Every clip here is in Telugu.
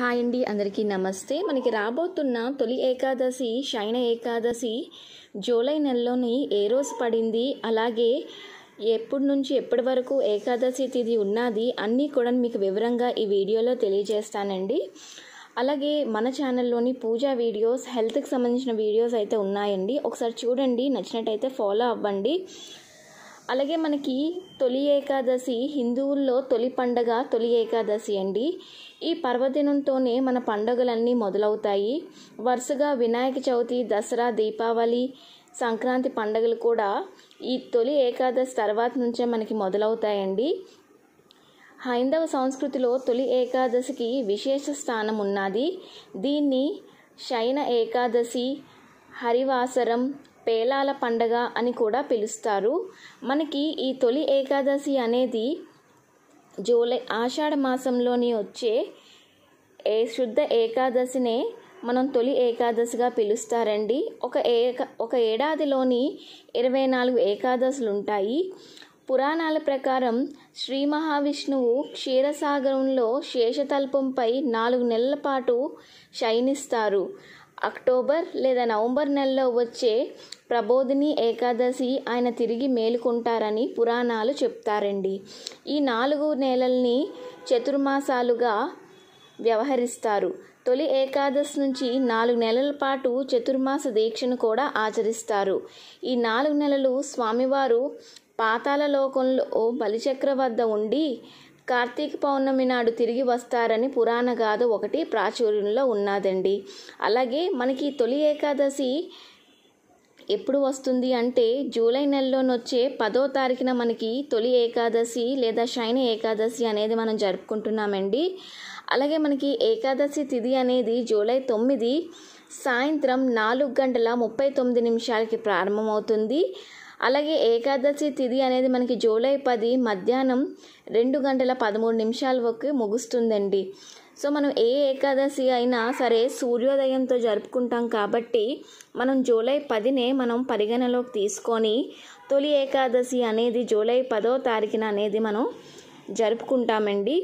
హాయ్ అండి అందరికీ నమస్తే. మనకి రాబోతున్న తొలి ఏకాదశి శయన ఏకాదశి జూలై నెలలోని ఏ రోజు పడింది అలాగే ఎప్పటి నుంచి ఎప్పటి వరకు ఏకాదశి తిథి ఉన్నది అన్నీ కూడా మీకు వివరంగా ఈ వీడియోలో తెలియజేస్తానండి. అలాగే మన ఛానల్లోని పూజా వీడియోస్ హెల్త్కి సంబంధించిన వీడియోస్ అయితే ఉన్నాయండి. ఒకసారి చూడండి నచ్చినట్టయితే ఫాలో అవ్వండి. అలాగే మనకి తొలి ఏకాదశి హిందువుల్లో తొలి పండగ తొలి ఏకాదశి అండి. ఈ పర్వదినంతోనే మన పండుగలన్నీ మొదలవుతాయి. వరుసగా వినాయక చవితి దసరా దీపావళి సంక్రాంతి పండుగలు కూడా ఈ తొలి ఏకాదశి తర్వాత నుంచే మనకి మొదలవుతాయండి. హైందవ సంస్కృతిలో తొలి ఏకాదశికి విశేష స్థానం ఉన్నది. దీన్ని శయన ఏకాదశి హరివాసరం పేలాల పండగ అని కూడా పిలుస్తారు. మనకి ఈ తొలి ఏకాదశి అనేది జూలై ఆషాఢ మాసంలోని వచ్చే ఏ శుద్ధ ఏకాదశినే మనం తొలి ఏకాదశిగా పిలుస్తారండి. ఒక ఏక ఒక ఏడాదిలోని ఇరవై నాలుగు ఏకాదశులు ఉంటాయి పురాణాల ప్రకారం శ్రీ మహావిష్ణువు క్షీరసాగరంలో శేషతల్పంపై నాలుగు నెలల పాటు శయనిస్తారు. అక్టోబర్ లేదా నవంబర్ నెలలో వచ్చే ప్రబోధిని ఏకాదశి ఆయన తిరిగి మేలుకుంటారని పురాణాలు చెప్తారండి. ఈ నాలుగు నెలల్ని చతుర్మాసాలుగా వ్యవహరిస్తారు. తొలి ఏకాదశి నుంచి నాలుగు నెలల పాటు చతుర్మాస దీక్షను కూడా ఆచరిస్తారు. ఈ నాలుగు నెలలు స్వామివారు పాతాల లోకంలో బలిచక్ర వద్ద ఉండి కార్తీక పౌర్ణమి నాడు తిరిగి వస్తారని పురాణ గాథ ఒకటి ప్రాచుర్యంలో ఉన్నదండి. అలాగే మనకి తొలి ఏకాదశి ఎప్పుడు వస్తుంది అంటే జూలై నెలలోనొచ్చే పదో తారీఖున మనకి తొలి ఏకాదశి లేదా శయన ఏకాదశి అనేది మనం జరుపుకుంటున్నామండి. అలాగే మనకి ఏకాదశి తిథి అనేది జూలై తొమ్మిది సాయంత్రం నాలుగు గంటల ముప్పై తొమ్మిది నిమిషాలకి ప్రారంభమవుతుంది. అలాగే ఏకాదశి తిథి అనేది మనకి జూలై పది మధ్యాహ్నం రెండు గంటల పదమూడు నిమిషాల వరకు ముగుస్తుందండి. సో మనం ఏ ఏకాదశి అయినా సరే సూర్యోదయంతో జరుపుకుంటాం కాబట్టి మనం జూలై పదినే మనం పరిగణలోకి తీసుకొని తొలి ఏకాదశి అనేది జూలై పదో తారీఖున అనేది మనం జరుపుకుంటామండి.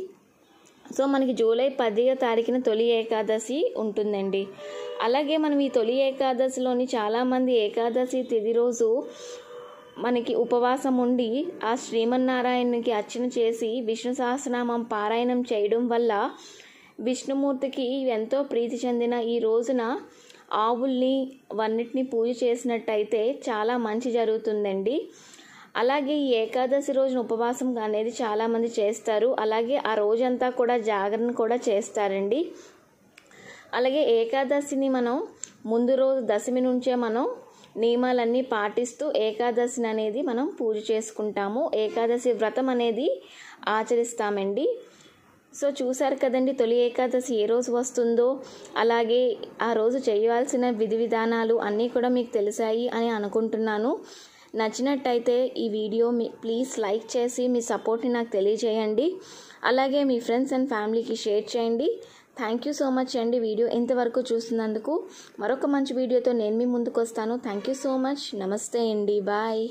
సో మనకి జూలై పదివ తారీఖున తొలి ఏకాదశి ఉంటుందండి. అలాగే మనం ఈ తొలి ఏకాదశిలోని చాలామంది ఏకాదశి తిథి రోజు మనకి ఉపవాసం ఉండి ఆ శ్రీమన్నారాయణునికి అర్చన చేసి విష్ణు సహస్రనామం పారాయణం చేయడం వల్ల విష్ణుమూర్తికి ఎంతో ప్రీతి చెందిన ఈ రోజున ఆవుల్ని వన్నిటిని పూజ చేసినట్టయితే చాలా మంచి జరుగుతుందండి. అలాగే ఈ ఏకాదశి రోజున ఉపవాసం అనేది చాలామంది చేస్తారు. అలాగే ఆ రోజంతా కూడా జాగరణ కూడా చేస్తారండి. అలాగే ఏకాదశిని మనం ముందు రోజు దశమి నుంచే మనం నియమాలన్నీ పాటిస్తూ ఏకాదశిని అనేది మనం పూజ చేసుకుంటాము. ఏకాదశి వ్రతం అనేది ఆచరిస్తామండి. సో చూసారు కదండి తొలి ఏకాదశి ఏ రోజు వస్తుందో అలాగే ఆ రోజు చేయాల్సిన విధి విధానాలు అన్నీ కూడా మీకు తెలిసాయి అని అనుకుంటున్నాను. నచ్చినట్టయితే ఈ వీడియో మీ ప్లీజ్ లైక్ చేసి మీ సపోర్ట్ని నాకు తెలియజేయండి. అలాగే మీ ఫ్రెండ్స్ అండ్ ఫ్యామిలీకి షేర్ చేయండి. థ్యాంక్ యూ సో మచ్ అండి వీడియో ఇంతవరకు చూసినందుకు. మరొక మంచి వీడియోతో నేను మీ ముందుకు వస్తాను. థ్యాంక్ యూ సో మచ్ నమస్తే అండి. బాయ్